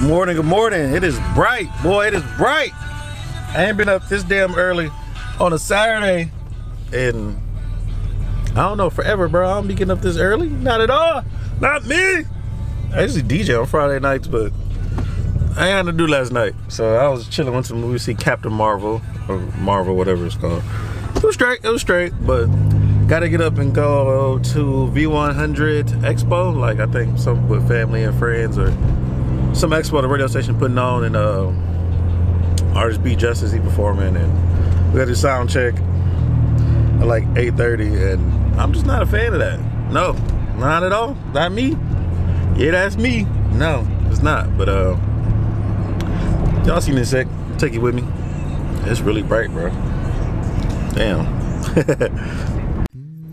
Good morning, good morning. It is bright, boy, it is bright. I ain't been up this damn early on a Saturday and I don't know, forever, bro. I don't be getting up this early. Not at all. Not me. I usually DJ on Friday nights, but I had to do last night. So I was chilling, went to the movie, see Captain Marvel, or Marvel, whatever it's called. It was straight, it was straight, but gotta get up and go to V100 Expo, like I think some with family and friends or some expo the radio station putting on and uh artist B Justice he performing and we got to sound check at like 8.30 and I'm just not a fan of that. No, not at all. Not me. Yeah, that's me. No, it's not. But uh y'all seen this sec. Take it with me. It's really bright, bro. Damn.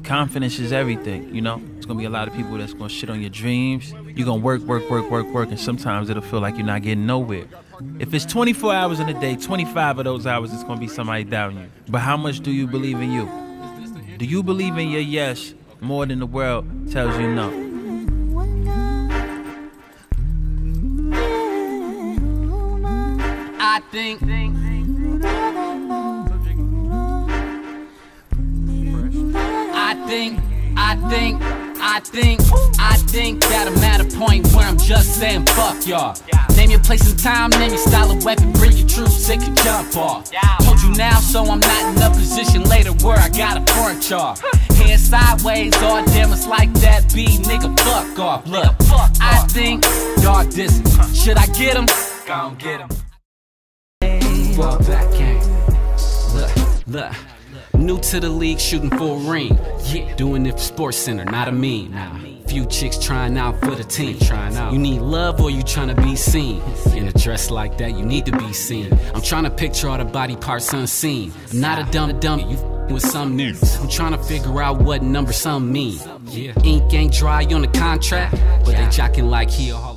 confidence is everything, you know? It's gonna be a lot of people that's gonna shit on your dreams. You're gonna work, work, work, work, work, and sometimes it'll feel like you're not getting nowhere. If it's 24 hours in a day, 25 of those hours it's gonna be somebody doubting you. But how much do you believe in you? Do you believe in your yes more than the world tells you no? I think. I I think, I think, I think that I'm at a point where I'm just saying fuck y'all. Name your place and time, name your style of weapon, bring your troops, sick and jump off. Told you now, so I'm not in a position later where I gotta front y'all. Head sideways, all damn, it's like that B, nigga, fuck off. Look, I think, y'all this, should I get him? Gon' get him. Fall back gang. Look, look. New to the league, shooting for a ring. Yeah, doing it for Sports Center, not a meme. Nah. Few chicks trying out for the team. Trying out. You need love or you trying to be seen? In a dress like that, you need to be seen. I'm trying to picture all the body parts unseen. I'm not a dumb dumb. You with some news. I'm trying to figure out what number some mean. Yeah. Ink ain't dry on the contract, but they jocking like he a